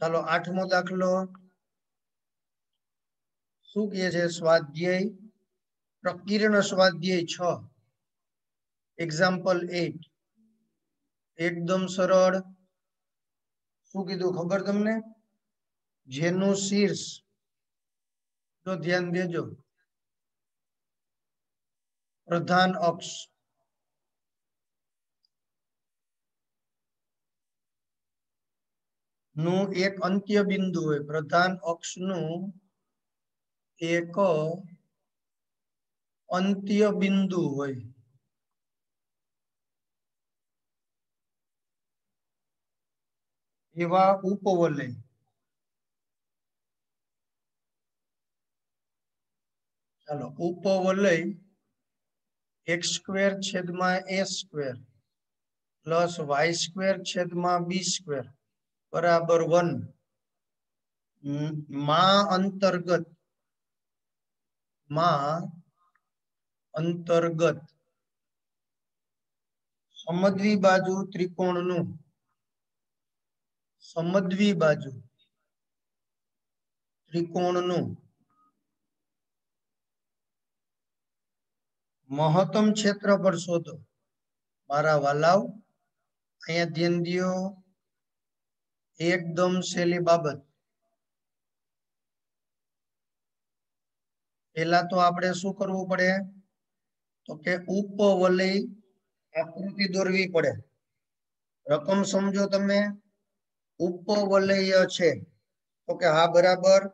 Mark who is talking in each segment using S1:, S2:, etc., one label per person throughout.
S1: ચાલો આઠમો દાખલો. શું કહે છે સ્વાધ્યાય? પ્રકીર્ણ સ્વાધ્યાય છ. એક્ઝામ્પલ એટ એકદમ સરળ. શું કીધું ખબર તમને? જેનું શીર્ષ? તો ધ્યાન દેજો. પ્રધાન અક્ષ. નું એક અંત્ય બિંદુ હોય પ્રધાન અક્ષનું એક અંત્ય બિંદુ હોય એવા ઉપવલય ચાલો ઉપવલય એક્સ સ્ક્વેર છેદમાં a square plus y square છેદમાં બી સ્ક્વેર બરાબર વન. માં અંતર્ગત. માં અંતર્ગત. સમદ્વી બાજુ ત્રિકોણનું. સમદ્વી બાજુ ત્રિકોણનું. મહત્તમ ક્ષેત્રફળ શોધો. મારા વાલાવ અહીંયા ધ્યાન દો એકદમ સહેલી બાબત. પેલા તો આપણે શું કરવું પડે? તો કે ઉપવલય આકૃતિ દોરવી પડે. રકમ સમજો તમે, ઉપવલય છે. તો કે હા, બરાબર.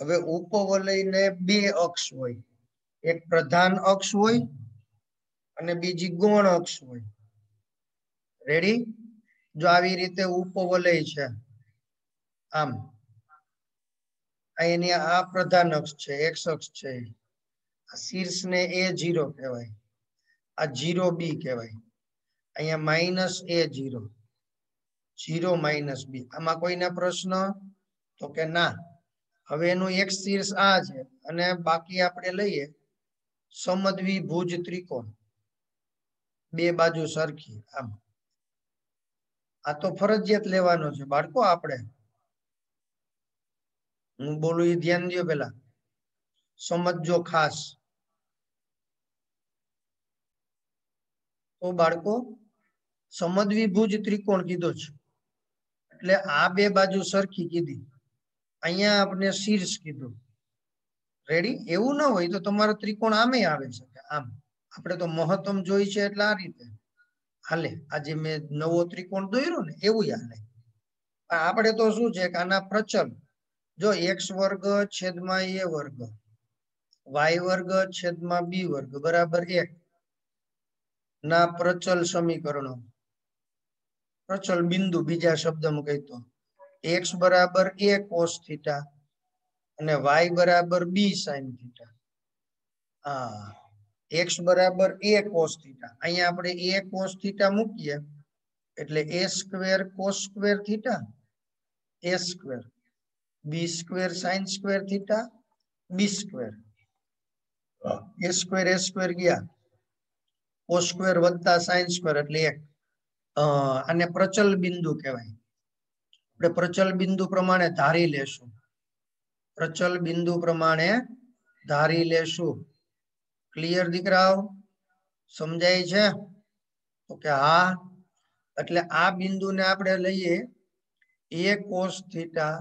S1: હવે ઉપવલયને બે અક્ષ હોય. એક પ્રધાન અક્ષ હોય અને બીજી ગૌણ અક્ષ હોય. રેડી જો આવી રીતે ઉપવલય છે. આમ. એની આ પ્રધાન અક્ષ છે એક્સ અક્ષ છે. શીર્ષને એ જીરો કહેવાય. આ જીરો બી કહેવાય. અહીંયા minus a zero zero minus b આમાં કોઈના પ્રશ્ન? તો કે ના. હવે એનું એક શીર્ષ આ છે. અને બાકી આપણે લઈએ. સમદ્વી ભુજ ત્રિકોણ. બે બાજુ સરખી. આમ. આ તો ફરજિયાત લેવાનો છે. બાળકો, આપણે હું બોલું એ ધ્યાન દો પેલા. સમજજો ખાસ. તો બાળકો, સમજવી ભુજ ત્રિકોણ કીધો છે. એટલે આ બે બાજુ સરખી કીધી. અહીંયા આપણે શીર્ષ કીધું. રેડી એવું ના હોય તો તમારો ત્રિકોણ આમે આવે છે આમ. આપણે તો મહત્તમ જોઈ છે એટલે આ રીતે. હાલે, આજે મેં નવો ત્રિકોણ દોર્યો ને, એવું હાલે. આપણે તો શું છે કે આના પ્રચલ, જો એક્સ વર્ગ છેદમાં એ વર્ગ વાય વર્ગ છેદમાં બી વર્ગ, બરાબર એક, ના પ્રચલ સમીકરણો, પ્રચલ બિંદુ બીજા શબ્દમાં કહી તો એક્સ બરાબર એ કોસ થીટા અને વાય બરાબર બી સાઇન થીટા હા. એક્સ બરાબર એ કોસ થીટા અહીંયા આપણે એ કોસ થીટા મૂકીએ એટલે a square cos square theta a square b square sine square theta b square a square a square ગયા. Cos square વત્તા સાઇન સ્ક્વેર એટલે એક. આને પ્રચલ બિંદુ કહેવાય. આપણે પ્રચલ બિંદુ પ્રમાણે ધારી લેશું. પ્રચલ બિંદુ પ્રમાણે ધારી લેશું. ક્લિયર દીકરાઓ? સમજાય છે? તો હા. એટલે આ બિંદુને આપણે લઈએ. A cos theta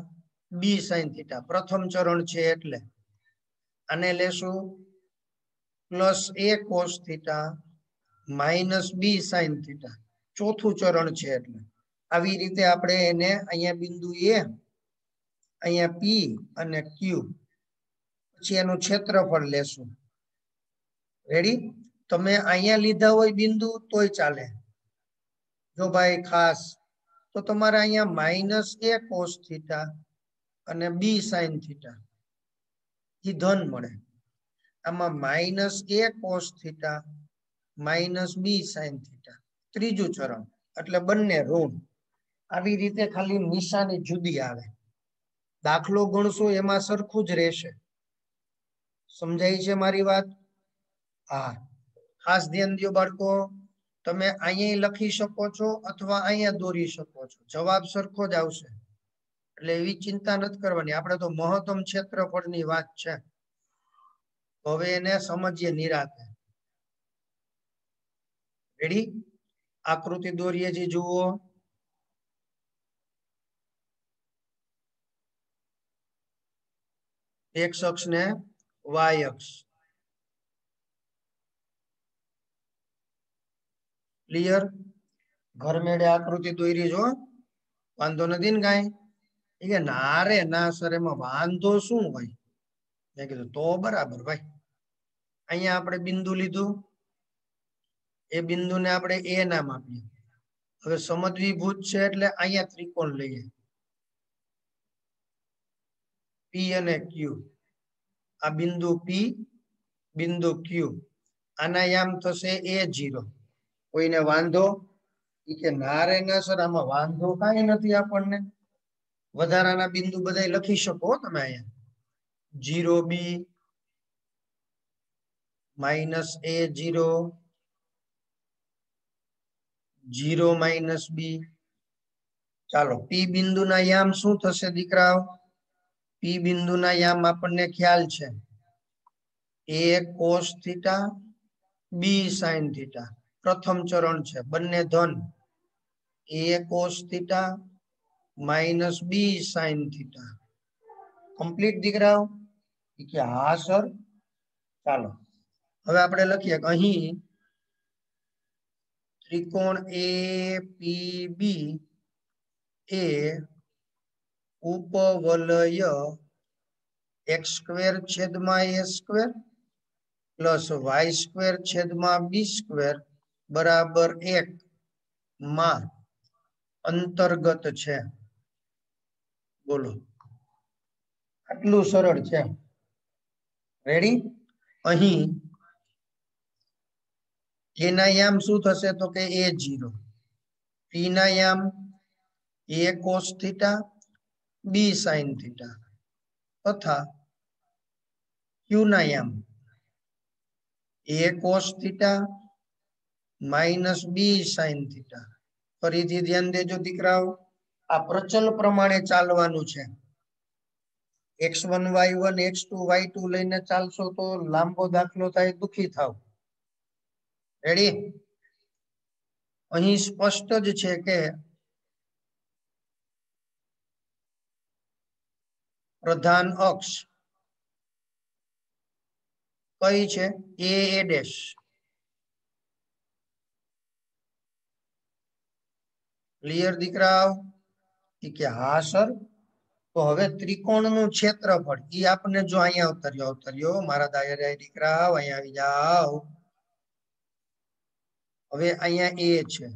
S1: b sine theta પ્રથમ ચરણ છે એટલે. આને લેશું. Plus a cos theta minus b sine theta ચોથું ચરણ છે એટલે. આવી રીતે આપણે એને અહીંયા બિંદુ એ અહીંયા પી અને ક્યુ પછી એનું ક્ષેત્રફળ લેશું. રેડી તમે અહીંયા લીધા હોય બિંદુ તોય ચાલે. જો ભાઈ ખાસ, તો તમારે અહીંયા માઇનસ એ કોસ થીટા અને બી સાઇન થીટા એ ધન મળે. આમાં minus a cos theta minus b sine theta ત્રીજું ચરણ, એટલે બંને ઋણ. આવી રીતે ખાલી નિશાની જુદી આવે. દાખલો ગણશો એમાં સરખું જ રહેશે. સમજાય છે મારી વાત? હા. ખાસ ધ્યાન દો બાળકો, તમે અહીંયા લખી શકો છો અથવા અહીંયા દોરી શકો છો. જવાબ સરખો જ આવશે. એટલે એવી ચિંતા નથી કરવાની. આપણે તો મહત્તમ ક્ષેત્રફળની વાત છે. હવે એને સમજીએ નિરાતે. રેડી આકૃતિ દોરીએ જે જુઓ. એક્સ અક્ષ ને વાય અક્ષ. ક્લિયર ઘર મેળે આકૃતિ દોરી જો. વાંધો નથી ને કઈ? કે ના રે, ના સર, એમાં વાંધો શું હોય? મેં કીધું, તો બરાબર ભાઈ. અહીંયા આપણે બિંદુ લીધું. એ બિંદુને આપણે એ નામ આપીએ. હવે સમદ્વિભુજ છે એટલે અહીંયા ત્રિકોણ લઈએ. પી અને ક્યુ આ બિંદુ પી બિંદુ ક્યુ આના યામ થશે એ જીરો કોઈને વાંધો? કે, ના રે, ના સર, આમાં વાંધો કઈ નથી આપણને. વધારાના બિંદુ બધા લખી શકો તમે અહીંયા. Zero b, minus a zero zero minus b. ચાલો પી બિંદુના યામ શું થશે દીકરાઓ? પી બિંદુના યામ આપણને ખ્યાલ છે. A cos theta b sine theta પ્રથમ ચરણ છે. બંને ધન. A cos theta minus b sine theta complete દીકરાઓ? હા સર ચાલો. હવે આપણે લખીએ કે અહીં ત્રિકોણ એ પી બી એ ઉપવલય એક્સ સ્ક્વેર છેદમાં a square plus y square છેદમાં બી સ્ક્વેર બરાબર એક માં અંતર્ગત છે. બોલો. આટલું સરળ છે. રેડી અહીં એના યામ શું થશે તો કે એ જીરો પી ના યામ a cos theta b sine theta તથા ક્યુ ના યામ a cos theta minus b sine theta. ફરીથી ધ્યાન દેજો દીકરાઓ, આ પ્રચલ પ્રમાણે ચાલવાનું છે. X one y one, x two y two લઈને ચાલશો તો લાંબો દાખલો થાય, દુખી થાવ. રેડી અહીં સ્પષ્ટ જ છે કે પ્રધાન અક્ષ કઈ છે? એ એ ડેશ. ક્લિયર દીકરાઓ કે, હા, સર. તો હવે ત્રિકોણનું ક્ષેત્રફળ, ઈ આપણને જો અહીંયા ઉતર્યો ઉતર્યો, મારા દાયરા દીકરા અહીંયા આવી જાઓ હવે અહીંયા એ છે,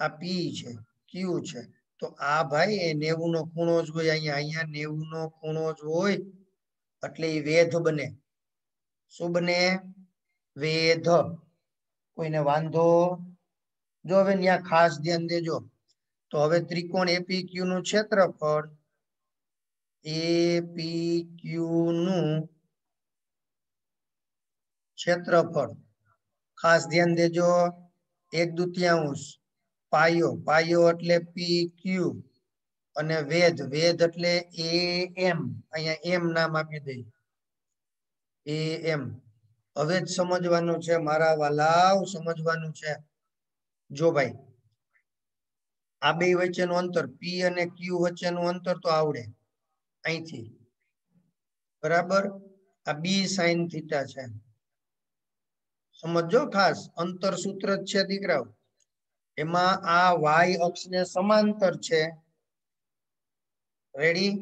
S1: આ પી છે ક્યુ છે. તો આ ભાઈ, એ નેવું નો ખૂણો જ હોય અહીંયા અહીંયા નેવું નો ખૂણો જ હોય, એટલે એ વેધ બને. શું બને? વેધ. કોઈને વાંધો? જો હવે ત્યાં ખાસ ધ્યાન દેજો. તો હવે ત્રિકોણ એપી ક્યુ નું ક્ષેત્રફળ એપી ક્યુ નું ક્ષેત્રફળ. ખાસ ધ્યાન દેજો, એક દુતિયાંશ, પાયો પાયો એટલે પી ક્યુ અને વેધ વેધ એટલે એ એમ અહીંયા એમ નામ આપી દઈ એ એમ હવે જ સમજવાનું છે, મારા વાલાવ સમજવાનું છે. જો ભાઈ આ બે વચ્ચેનું અંતર પી અને ક્યુ વચ્ચેનું અંતર તો આવડે. અહીંથી. બરાબર? આ બી સાઇન થીટા છે. સમજો ખાસ, અંતર સૂત્ર જ છે દીકરાઓ. એમાં આ વાય અક્ષને સમાંતર છે. રેડી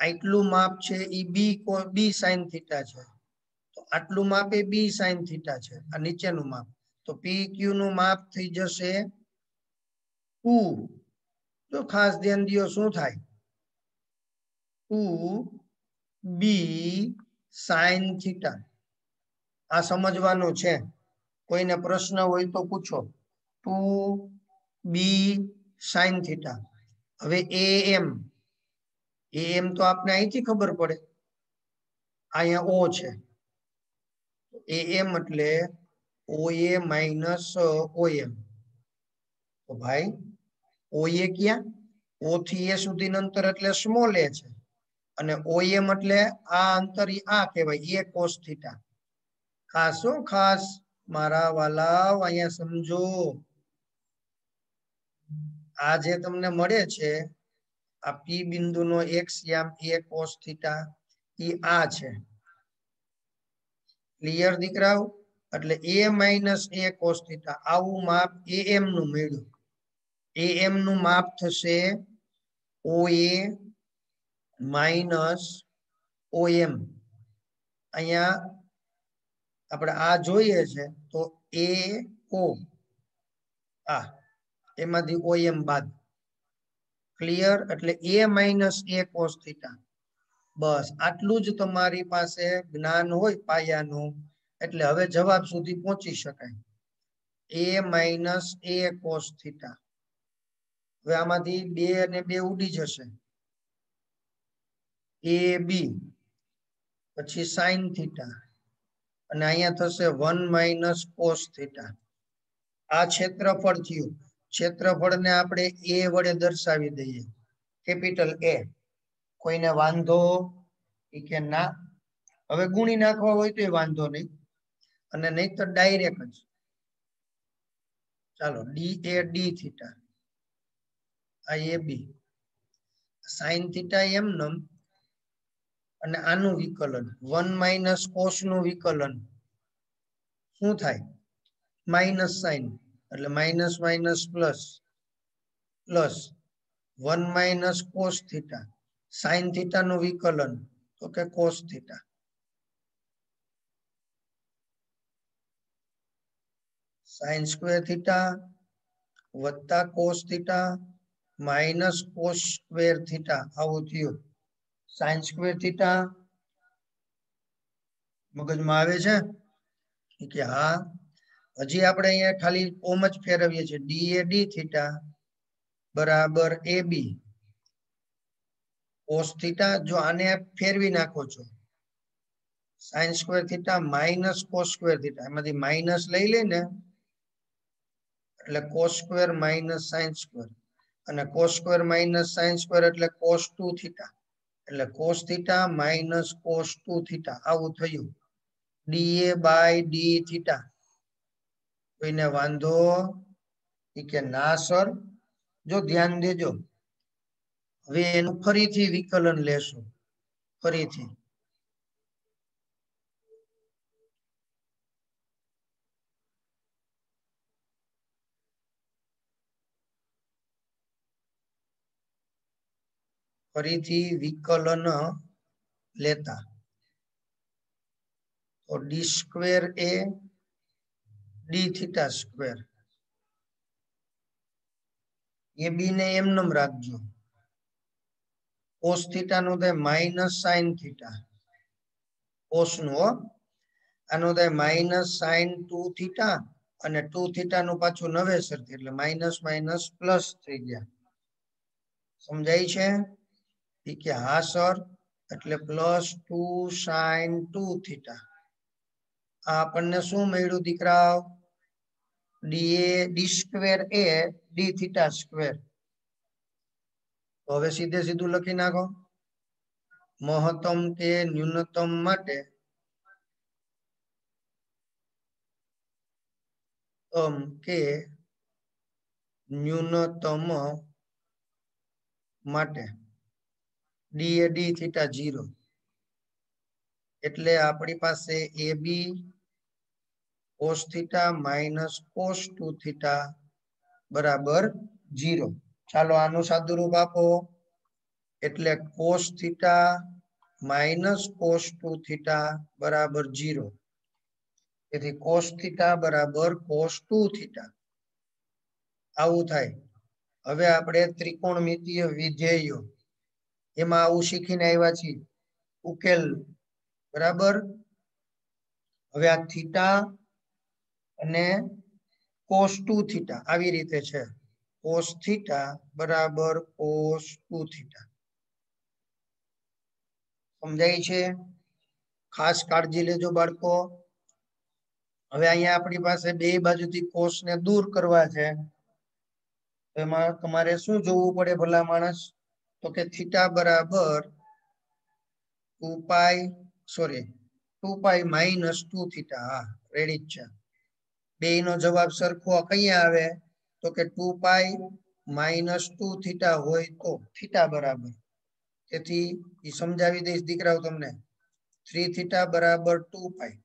S1: આટલું માપ છે એ બી બી સાઈન થીટા છે. તો આટલું માપ એ બી સાઈન થીટા છે, આ નીચેનું માપ. તો પી ક્યુ નું માપ થઈ જશે ટુ જો ખાસ ધ્યાન દો શું થાય? ટુ બી સાઇન થીટા આ સમજવાનું છે. કોઈને પ્રશ્ન હોય તો પૂછો. ટુ બી સાઇન થીટા હવે એ એમ એ એમ તો આપને અહીંથી ખબર પડે. અહીંયા ઓ છે. એ એમ એટલે ઓ એ માઇનસ ઓ એમ તો ભાઈ ઓ એ ક્યાં? ઓ થી એ સુધી અંતર એટલે સ્મોલ એ છે. અને ઓએમ એટલે આ અંતર આ કહેવાય એ કોસ થીટા ખાસ ખાસ. મારા વાલાવ, અહીંયા સમજો. આ જે તમને મળે છે, આ પી બિંદુનો એક્સ યામ એ કોસ થીટા ઈ આ છે. ક્લિયર દીકરાઓ? એટલે a minus a cos theta આવું માપ એ એમ નું મળ્યું. એ એમ નું માપ થશે ઓ એ માઇનસ ઓ એમ અહીંયા આપણે આ જોઈએ છે તો એ ઓ. આ, એમાંથી ઓ બાદ. ક્લિયર એટલે a minus a cos theta બસ, આટલું જ તમારી પાસે જ્ઞાન હોય પાયાનું. એટલે હવે જવાબ સુધી પહોંચી શકાય. A minus a cos theta હવે આમાંથી બે અને બે ઉડી જશે. એ, બી, પછી સાઈન થીટા અને અહીંયા થશે વન માઇનસ કોસ થીટા આ ક્ષેત્રફળ થયું. ક્ષેત્રફળને આપણે એ વડે દર્શાવી દઈએ. કેપિટલ એ કોઈને વાંધો એ કે ના. હવે ગુણી નાખવા હોય તો એ વાંધો નહીં. અને નહીં તો ડાયરેક્ટ જ. ચાલો ડી એ ડી થીટા આ એ બી. સાઈન થીટા એમ અને આનું વિકલન. વન માઇનસ કોસનું વિકલન. શું થાય? Minus sine. એટલે minus minus plus plus one minus cos theta. Sine theta નું વિકલન. તો કે cos theta. Sine square theta વત્તા cos theta minus cos square theta. આવું થયું. સાઈન સ્ક્વેર થીટા મગજમાં આવે છે? કે હા. હજી આપણે અહીંયા ખાલી ઓમ જ ફેરવીએ છીએ. ડી એ ડી થીટા બરાબર એ બી. કોસ થીટા, જો આને ફેરવી નાખો છો. Sine square theta minus cos square theta. એમાંથી માઇનસ લઈ લે ને. એટલે cos square minus sine square. અને cos square minus sine square એટલે કોસ ટુ થીટા એટલે cos theta minus cos two theta આવું થયું. D a by d theta કોઈને વાંધો? કે ના સર જો ધ્યાન દેજો. હવે એનું ફરીથી વિકલન લેશું. ફરીથી. ફરીથી વિકલન લેતા. તો d square a d theta square a b ને એમનેમ રાખજો. કોસ થીટા નું થાય માઇનસ સાઈન થીટા કોસનું હો. આનું થાય માઇનસ સાઈન ટુ થીટા અને ટુ થીટા નું પાછું નવેસર એટલે માઇનસ માઇનસ પ્લસ થઈ ગયા. સમજાય છે? કે હા સર એટલે plus two sine two theta આ આપણને શું મળ્યું દીકરા d a d square a d theta square તો હવે સીધે સીધું લખી નાખો મહત્તમ કે ન્યૂનતમ માટે તમ કે ન્યૂનતમ માટે d A d theta zero એટલે આપણી પાસે a b cos theta minus cos two theta બરાબર જીરો ચાલો આનું સાદુરૂપ આપો. એટલે cos theta minus cos two theta બરાબર જીરો તેથી કોસ થીટા બરાબર કોસ ટુ થીટા આવું થાય. હવે આપણે ત્રિકોણમિતીય વિધેયો એમાં આવું શીખીને આવ્યા છીએ. ઉકેલ, બરાબર? હવે આ થીટા અને કોસ ટુ થીટા આવી રીતે છે. કોસ થીટા બરાબર કોસ ટુ થીટા. સમજાય છે? ખાસ કાળજી લેજો બાળકો. હવે અહીંયા આપણી પાસે બે બાજુથી કોષને દૂર કરવા છે. એમાં તમારે શું જોવું પડે ભલા માણસ? તો કે થીટા બરાબર two pi sorry two pi minus two theta હા રેડી જ છે. બે નો જવાબ સરખો કઅહીંયા આવે? તો કે two pi minus two theta હોય તો, થીટા બરાબર. તેથી એ સમજાવી દઈશ દીકરાઓ તમને. થ્રી થીટા બરાબર ટુ પાઈ.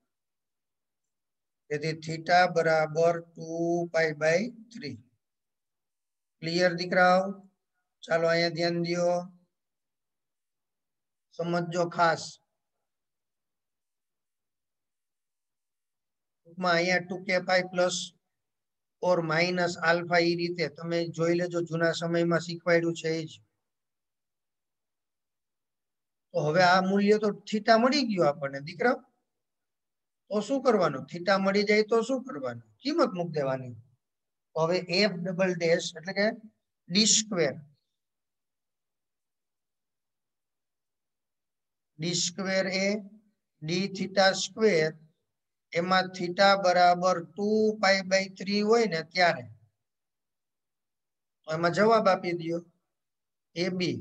S1: તેથી થીટા બરાબર two pi by three. Clear દીકરાઓ? ચાલો અહીંયા ધ્યાન દો સમજો ખાસ. તો હવે આ મૂલ્ય તો થીટા મળી ગયું આપણને, દીકરા. તો શું કરવાનું? થીટા મળી જાય તો શું કરવાનું? કિંમત મૂક દેવાની. હવે એફ ડબલ ડેશ એટલે કે d square. D square a d theta square એમાં થીટા બરાબર ટુ પાઈ બાય થ્રી હોય ને ત્યારે? એમાં જવાબ આપી દો એ બી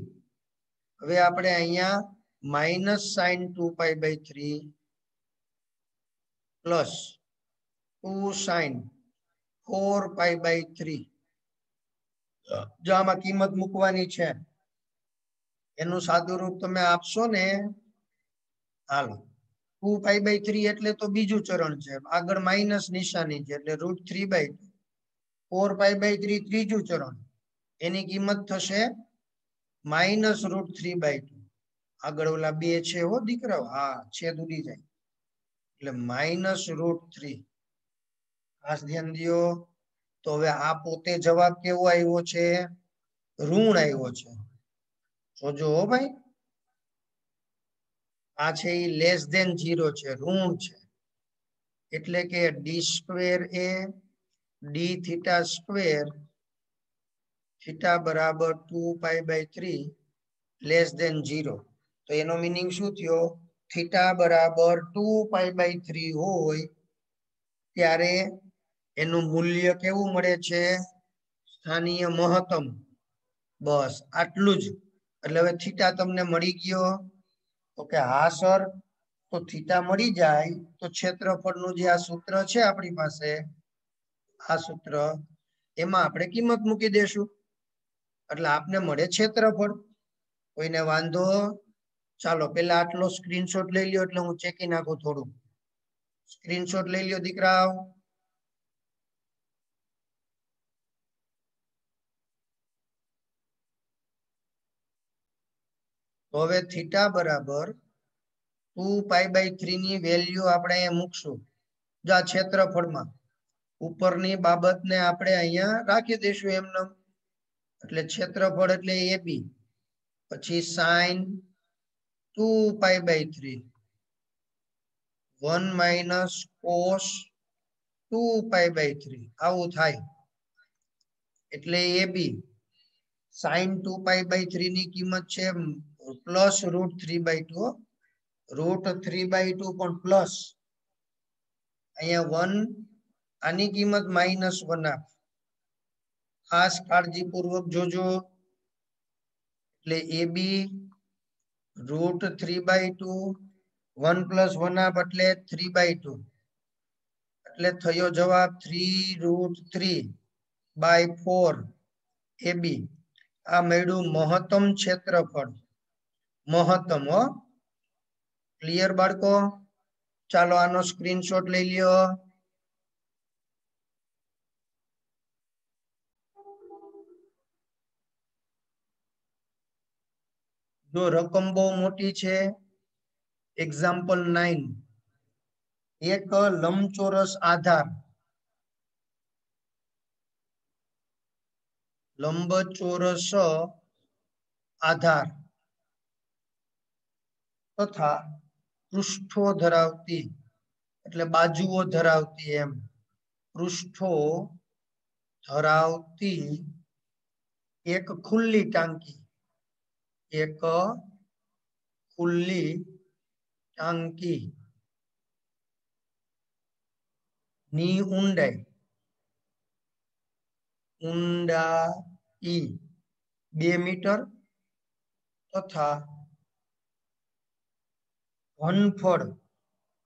S1: હવે આપણે અહીંયા minus sine two pi by three plus two sine four pi by three જો આમાં કિંમત મૂકવાની છે, એનું સાદું રૂપ તમે આપશો ને હાલો. ટુ પાઈ બાય થ્રી એટલે તો બીજું ચરણ છે. આગળ માઇનસ નિશાની છે એટલે root three by two four pi by three ત્રીજું ચરણ. એની કિંમત થશે minus root three by two આગળ ઓલા બે છે હો દીકરાઓ, હા, છેદ ઉડી જાય. એટલે માઇનસ રૂટ થ્રી ખાસ ધ્યાન દો તો હવે આ પોતે જવાબ કેવો આવ્યો છે? ઋણ આવ્યો છે. જોજો હો ભાઈ. આ છે એ લેસ ધેન જીરો છે, ઋણ છે. એટલે કે d square a d theta square theta બરાબર two pi by three less than zero તો એનો મિનિંગ શું થયો? થીટા બરાબર ટુ પાઈ બાય થ્રી હોય ત્યારે એનું મૂલ્ય કેવું મળે છે? સ્થાનીય મહત્તમ. બસ, આટલું જ. એટલે હવે થીટા તમને મળી ગયો. તો કે હા, સર, તો થીટા મળી જાય, તો ક્ષેત્રફળનું જે આ સૂત્ર છે આપણી પાસે, આ સૂત્ર, એમાં આપણે કિંમત મૂકી દેશું. એટલે આપને મળે ક્ષેત્રફળ. કોઈને વાંધો, ચાલો, પેલા આટલો સ્ક્રીનશોટ લઈ લ્યો, એટલે હું ચેકી નાખું થોડું. સ્ક્રીનશોટ લઈ લ્યો, દીકરા તો હવે થીટા બરાબર ટુ પાઈ બાય થ્રી ની વેલ્યુ આપણે અહીંયા મૂકશું. જો આ ક્ષેત્રફળમાં ઉપરની બાબતને આપણે અહીંયા રાખી દઈશું એમને. એટલે ક્ષેત્રફળ એટલે એ બી. પછી sine two pi by three. One minus cos two pi by three. આવું થાય. એટલે a b. Sine two pi by three ની કિંમત છે plus root three by two root three by two પણ પ્લસ અહીંયા વન આની કિંમત માઇનસ વન આપ. ખાસ કાળજીપૂર્વક જોજો. એટલે a b root three by two one plus one આપ એટલે થ્રી બાય ટુ એટલે થયો જવાબ three root three by four a b આ મળ્યું મહત્તમ ક્ષેત્રફળ. મહત્તમ ક્લિયર બાળકો? ચાલો આનો સ્ક્રીનશોટ લઈ લ્યો. જો રકમ બહુ મોટી છે એક્ઝામ્પલ નાઇન એક લંબચોરસ આધાર. લંબચોરસ આધાર. તથા પૃષ્ઠો ધરાવતી, એટલે બાજુઓ ધરાવતી એમ. પૃષ્ઠો ધરાવતી એક ખુલ્લી ટાંકી, એક ખુલ્લી ટાંકી. ની ઊંડાઈ ઊંડાઈ ઈ બે મીટર તથા ઘનફળ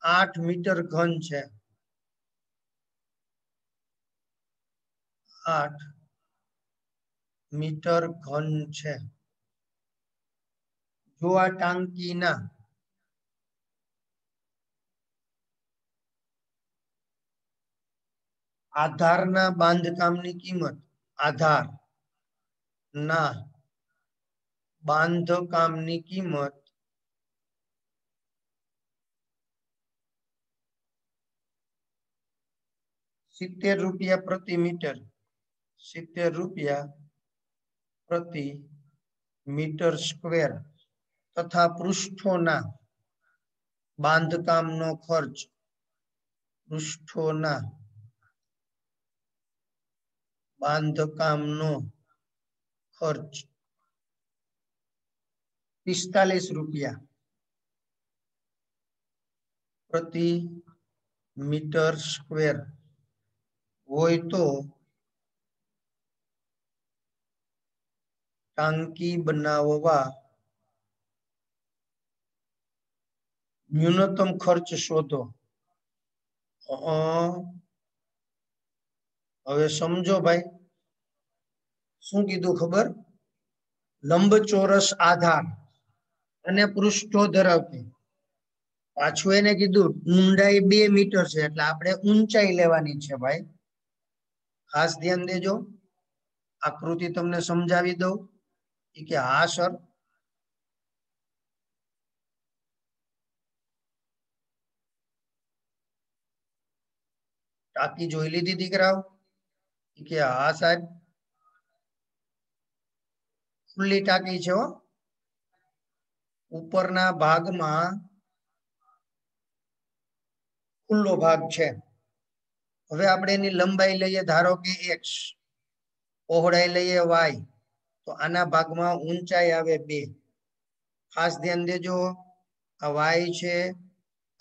S1: આઠ મીટર ઘન છે। આઠ મીટર ઘન છે। જો આ ટાંકીના આધારના બાંધકામની કિંમત આધાર ના બાંધકામની કિંમત સિત્તેર રૂપિયા પ્રતિ મીટર સિત્તેર રૂપિયા પ્રતિ મીટર સ્ક્વેર તથા પૃષ્ઠોના બાંધકામનો ખર્ચ પૃષ્ઠોના બાંધકામનો ખર્ચ પિસ્તાલીસ રૂપિયા પ્રતિ મીટર સ્ક્વેર હોય તો ટાંકી બનાવવા ન્યૂનતમ ખર્ચ શોધો. હવે સમજો ભાઈ. શું કીધું ખબર? લંબચોરસ આધાર અને પૃષ્ઠો ધરાવતી. પાછું એને કીધું, ઊંડાઈ બે મીટર છે, એટલે આપણે ઊંચાઈ લેવાની છે ભાઈ. ખાસ ધ્યાન દેજો. આકૃતિ તમને સમજાવી દઉં. ઈ કે હા, સર. ટાંકી જોઈ લીધી દીકરાઓ? કે હા, સાહેબ. ખુલ્લી ટાંકી છે ઉપરના ભાગમાં ખુલ્લો ભાગ છે. હવે આપણે એની લંબાઈ લઈએ, ધારો કે એક્સ પહોળાઈ લઈએ વાય તો આના ભાગમાં ઊંચાઈ આવે બે. ખાસ ધ્યાન દેજો, આ વાય છે,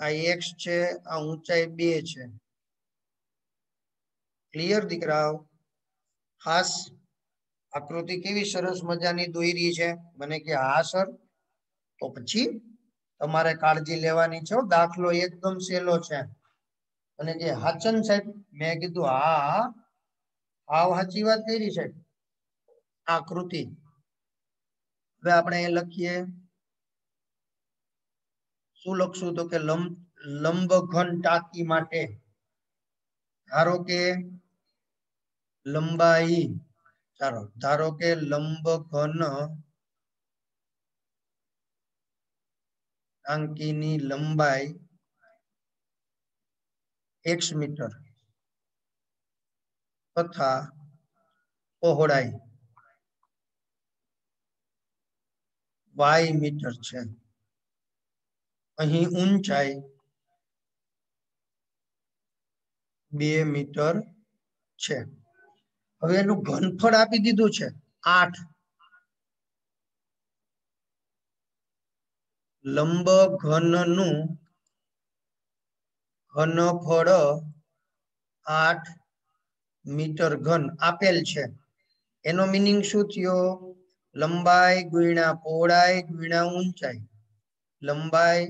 S1: આ એક્સ છે, આ ઊંચાઈ બે છે. ક્લિયર દીકરાઓ? ખાસ આકૃતિ કેવી સરસ મજાની દોરી છે. મને કે હા, સર. તો પછી તમારે કાળજી લેવાની છે દાખલો એકદમ સહેલો છે. અને જે હાચન સાહેબ, મેં કીધું, હા, હાવ સાચી વાત કરી છે આકૃતિ હવે આપણે એ લખીએ. શું લખશું તો કે લંબ, લંબઘન ટાંકી માટે. ધારો કે લંબાઈ, ચાલો, ધારો કે લંબઘન ટાંકીની લંબાઈ એક્સ મીટર તથા પહોળાઈ વાય મીટર છે. અહીં ઊંચાઈ બે મીટર છે. હવે એનું ઘનફળ આપી દીધું છે. આઠ. લંબ ઘનનું ઘનફળ આઠ મીટર ઘન આપેલ છે. એનો મિનિંગ શું થયો? લંબાઈ ગુણ્યા પહોળાઈ ગુણ્યા ઊંચાઈ. લંબાઈ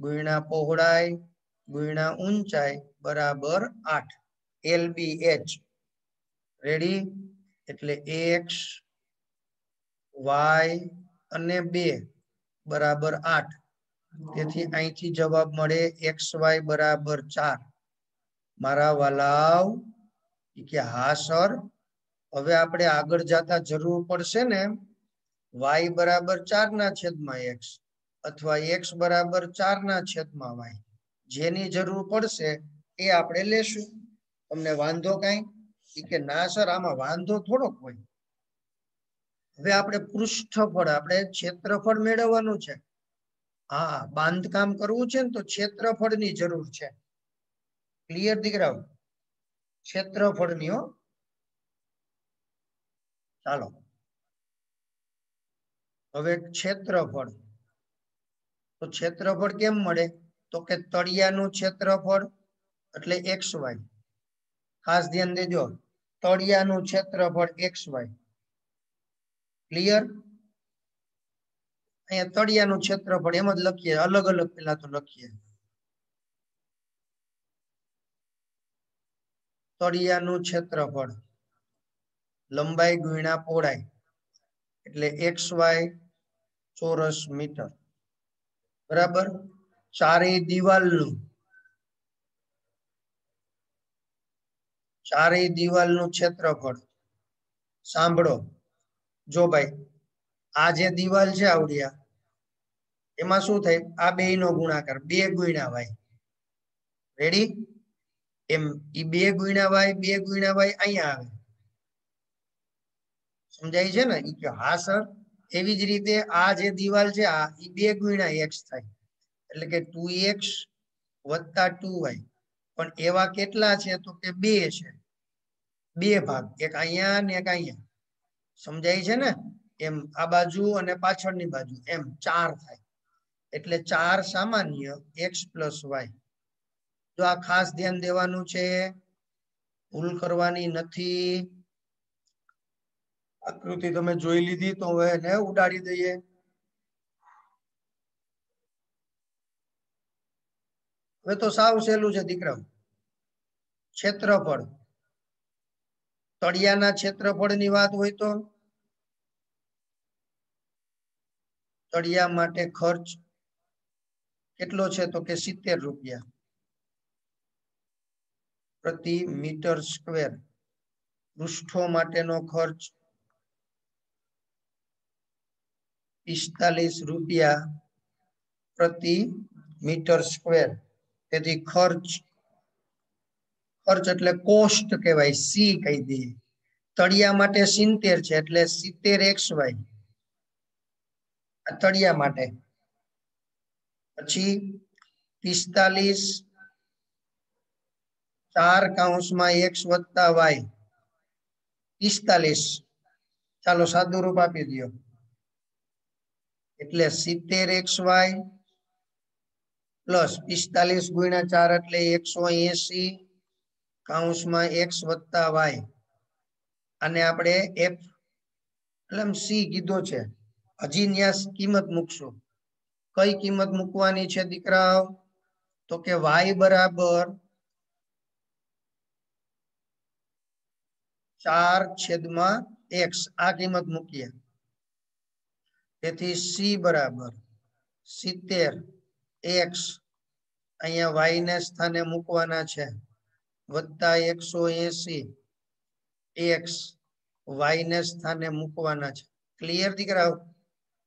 S1: ગુણ્યા પહોળાઈ ગુણ્યા ઊંચાઈ બરાબર આઠ. L B H. રેડી એટલે એક્સ, વાય અને બે બરાબર આઠ. તેથી અહીંથી જવાબ મળે એક્સ વાય બરાબર ચાર. મારા વાલાવ કે હા, સર. હવે આપણે આગળ જતા જરૂર પડશે ને, વાય બરાબર ચાર ના છેદમાં એક્સ અથવા એક્સ બરાબર ચાર ના છેદમાં વાય. જેની જરૂર પડશે એ આપણે લેશું. તમને વાંધો કઈ? કે ના, સર, આમાં વાંધો થોડોક હોય. હવે આપણે પૃષ્ઠફળ, આપણે ક્ષેત્રફળ મેળવવાનું છે. હા, બાંધકામ કરવું છે ને તો ક્ષેત્રફળની જરૂર છે. ક્લિયર દીકરાઓ? ક્ષેત્રફળની હો. ચાલો. હવે ક્ષેત્રફળ. તો ક્ષેત્રફળ કેમ મળે? તો કે તળિયાનું ક્ષેત્રફળ એટલે એક્સ વાય ખાસ ધ્યાન દેજો. તળિયાનું ક્ષેત્રફળ એક્સ વાય ક્લિયર અહીંયા તળિયાનું ક્ષેત્રફળ એમ જ લખીએ, અલગ અલગ પેલા તો લખીએ. તળિયાનું ક્ષેત્રફળ, લંબાઈ ગુણ્યા પહોળાઈ, એટલે એક્સ વાય ચોરસ મીટર. બરાબર? ચારેય દિવાલનું. ચારેય દિવાલનું ક્ષેત્રફળ. સાંભળો. જો ભાઈ, આ જે દિવાલ છે આવડિયા એમાં શું થાય? આ બે નો ગુણાકાર, બે ગુણ્યા વાય રેડી એમ, ઈ બે ગુણ્યા વાય બે ગુણ્યા વાય અહીંયા આવે. સમજાય છે ને? ઈ કે હા સર એવી જ રીતે આ જે દિવાલ છે, આ, ઈ બે ગુણ્યા એક્સ થાય. એટલે કે ટુ એક્સ વત્તા ટુ વાય પણ એવા કેટલા છે? તો કે બે છે. બે ભાગ. એક અહીંયા ને એક અહીંયા. સમજાય છે ને? એમ, આ બાજુ અને પાછળની બાજુ. એમ, ચાર થાય. એટલે ચાર સામાન્ય એક્સ પ્લસ વાય જો આ ખાસ ધ્યાન દેવાનું છે, ભૂલ કરવાની નથી. આકૃતિ તમે જોઈ લીધી તો હવે એને ઉડાડી દઈએ. હવે તો સાવ સહેલું છે દીકરા ક્ષેત્રફળ. તળિયાના ક્ષેત્રફળની વાત હોય તો? તળિયા માટે ખર્ચ કેટલો છે તો કે સિત્તેર રૂપિયા. પ્રતિ મીટર સ્ક્વેર. પૃષ્ઠો માટેનો ખર્ચ પિસ્તાલીસ રૂપિયા પ્રતિ મીટર સ્ક્વેર. તેથી ખર્ચ ખર્ચ એટલે કોસ્ટ કહેવાય, સી કહી દઈએ. તળિયા માટે સિત્તેર છે એટલે સિત્તેર એક્સ વાય. તળિયા માટે. પછી પિસ્તાલીસ ચાર કાઉન્સમાં એક્સ વત્તા વાય. પિસ્તાલીસ. ચાલો સાદું રૂપ આપી દો એટલે સિત્તેર એક્સ વાય પ્લસ પિસ્તાલીસ ગુણ્યા ચાર એટલે એકસો એસી કાઉન્સમાં એક્સ વત્તા વાય. અને આપણે એફ, એટલે સી કીધો છે. હજી ન્યાસ કિંમત મૂકશું. કઈ કિંમત મૂકવાની છે દીકરાઓ? તો કે વાય બરાબર ચાર છેદમાં એક્સ આ કિંમત મૂકીએ. તેથી સી બરાબર સિત્તેર એક્સ અહીંયા વાય ને સ્થાને મૂકવાના છે. વત્તા એકસો એસી એક્સ વાય ને સ્થાને મૂકવાના છે. ક્લિયર દીકરાઓ?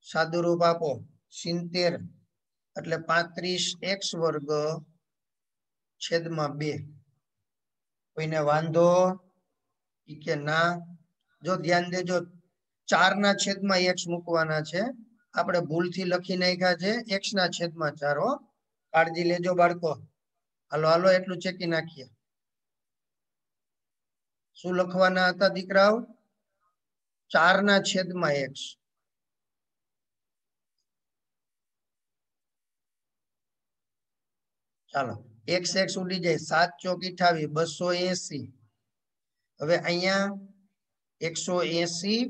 S1: સાદુરૂપ આપો. સિત્તેર એટલે પાંત્રીસ એક્સ વર્ગ છેદમાં બે. કોઈને વાંધો? કે ના. જો ધ્યાન દેજો ચાર ના છેદમાં એક્સ મૂકવાના છે. આપણે ભૂલથી લખી નાખ્યા છે. એક્સ ના છેદમાં ચાર કાળજી લેજો બાળકો. હાલો હાલો, એટલું ચેકી નાખીએ. શું લખવાના હતા દીકરાઓ? ચાર ના છેદમાં એક્સ. ચાલો એક્સ એક્સ ઉડી જાય, સાત ચોક અઠાવી બસો એસી. હવે અહીંયા એકસો એસી,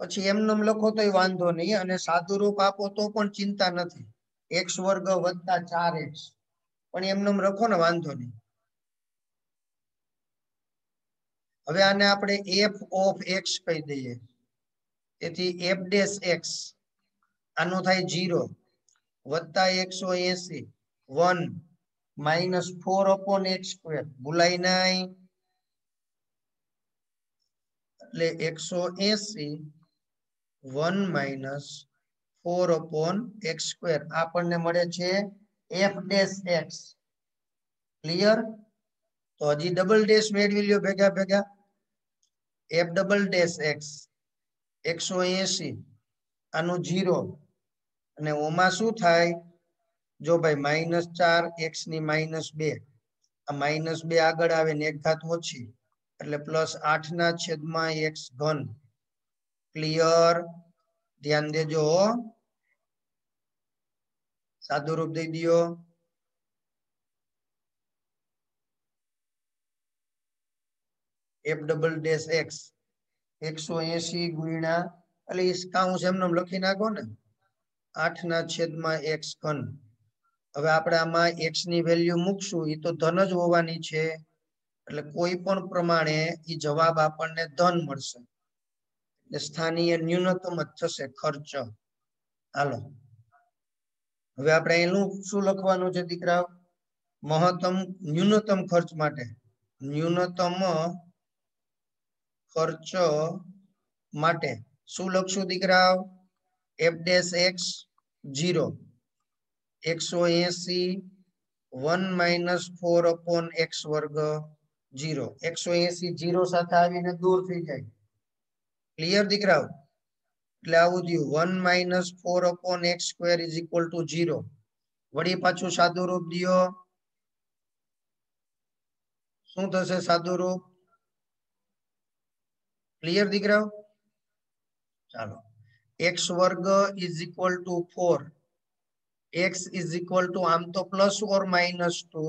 S1: પછી એમનેમ લખો તો વાંધો નહીં, અને સાદું રૂપ આપો તો પણ ચિંતા નથી. એક્સ વર્ગ વત્તા ચાર એક્સ પણ એમનેમ લખો ને, વાંધો નહીં. હવે આને આપણે એફ ઓફ એક્સ કહી દઈએ. તેથી એફ ડેશ એક્સ આનો થાય જીરો વત્તા એકસો એસી. One minus four upon x square. ભૂલાય નહીં. એટલે એકસો એસી one minus four upon x square આપણને મળે છે એફ ડેશ એક્સ. ક્લિયર? તો હજી ડબલ ડેશ મેળવી લ્યો ભેગા ભેગા. F double dash x. એકસો એસી. આનું જીરો અને ઓમાં શું થાય? જો ભાઈ માઇનસ ચાર એક્સની માઇનસ બે, આ માઇનસ બે આગળ આવે ને એક ઘાત ઓછી, એટલે પ્લસ આઠ ના છેદમાં એક્સ ઘન. ક્લિયર ધ્યાન દેજો સાદું રૂપ દઈ દો એફ ડબલ ડેશ એક્સ એકસો એસી ગુણ્યા, એટલે કાઉન્સ એમને લખી નાખો ને. આઠ ના છેદમાં એક્સ ઘન. હવે આપણે આમાં એક્સની વેલ્યુ મૂકશું એ તો ધન જ હોવાની છે. એટલે કોઈ પણ પ્રમાણે એ જવાબ આપણને ધન મળશે. એટલે સ્થાનીય ન્યૂનતમ જ થશે ખર્ચ. હાલો. હવે આપણે એનું શું લખવાનું છે દીકરા મહત્તમ, ન્યૂનતમ ખર્ચ માટે. ન્યૂનતમ ખર્ચ માટે શું લખશું દીકરા એફ ડેશ એક્સ જીરો એકસો એસી one minus four upon x વર્ગ જીરો એકસો એસી જીરો સાથે આવીને દૂર થઈ જાય. ક્લિયર દીકરાઓ? એટલે આવું થયું. One minus four upon x square is equal to zero વળી પાછું સાદું રૂપ દિયો. શું થશે સાદું રૂપ ક્લિયર દીકરાઓ? ચાલો. એક્સ વર્ગ is equal to four. X is equal to આમ તો plus or minus two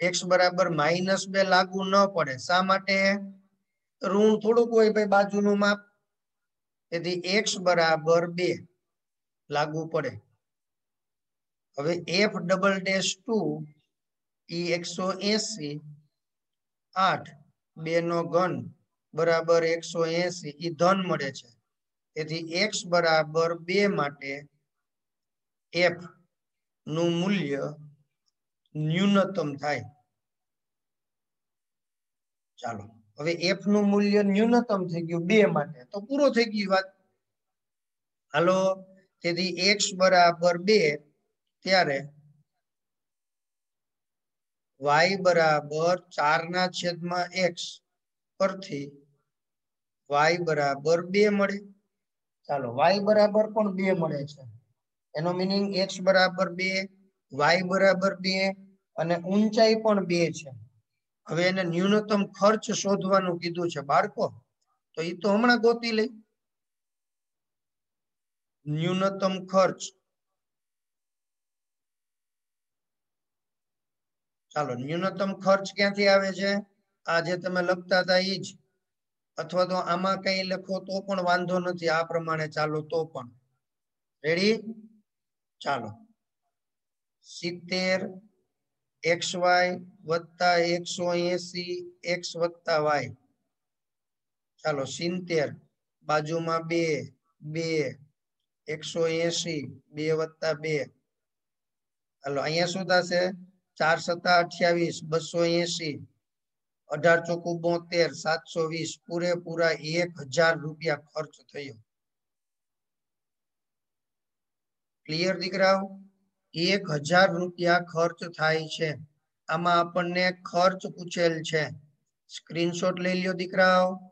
S1: x બરાબર માઇનસ બે લાગુ ન પડે. શા માટે? ઋણ થોડુંક હોય ભાઈ બાજુનું માપ. તેથી એક્સ બરાબર બે લાગુ પડે. હવે એફ ડબલ ડેશ ટુ ઈ એકસો એસી, આઠ બે નો ઘન બરાબર એકસો એસી, ઈ ધન મળે છે. તેથી એક્સ બરાબર બે માટે એફનું મૂલ્ય ન્યૂનતમ થાય. ચાલો, હવે એફનું મૂલ્ય ન્યૂનતમ થઈ ગયું બે માટે, તો પૂરો થઈ ગઈ વાત. હાલો, તેથી એક્સ બરાબર બે ત્યારે વાય બરાબર ચાર ના છેદમાં એક્સ પરથી વાય બરાબર બે મળે. ચાલો વાય બરાબર પણ બે મળે છે. એનો મિનિંગ એક્સ બરાબર બે વાય બરાબર બે અને ઊંચાઈ પણ બે છે. હવે એને ન્યૂનતમ ખર્ચ શોધવાનું કીધું છે બાળકો. તો એ તો હમણાં ગોતી લઈ. ન્યૂનતમ ખર્ચ. ચાલો, ન્યૂનતમ ખર્ચ ક્યાંથી આવે છે? આ જે તમે લખતા હતા એ જ. અથવા તો આમાં કઈ લખો તો પણ વાંધો નથી. આ પ્રમાણે ચાલો તો પણ. રેડી ચાલો. સિત્તેર, એક્સ વાય વત્તા એકસો એસી એક્સ વત્તા વાય. ચાલો, સિત્તેર. બાજુમાં બે બે. એકસો એસી બે વત્તા બે. ચાલો અહીંયા શું થશે? ચાર સત્તા અઠ્યાવીસ, બસો એસી. અઢાર ચોકુ બોતેર સાતસો વીસ, પૂરેપૂરા એક હજાર રૂપિયા ખર્ચ થયો. ક્લિયર દીકરાઓ? એક હજાર રૂપિયા ખર્ચ થાય છે. આમાં આપણને ખર્ચ પૂછેલ છે. સ્ક્રીનશોટ લઈ લ્યો દીકરાઓ.